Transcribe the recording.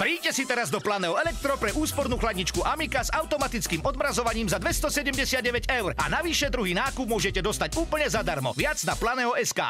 Príďte si teraz do Planeo Elektro pre úspornú chladničku Amika s automatickým odmrazovaním za 279 eur a navyše druhý nákup môžete dostať úplne zadarmo. Viac na planeo.sk.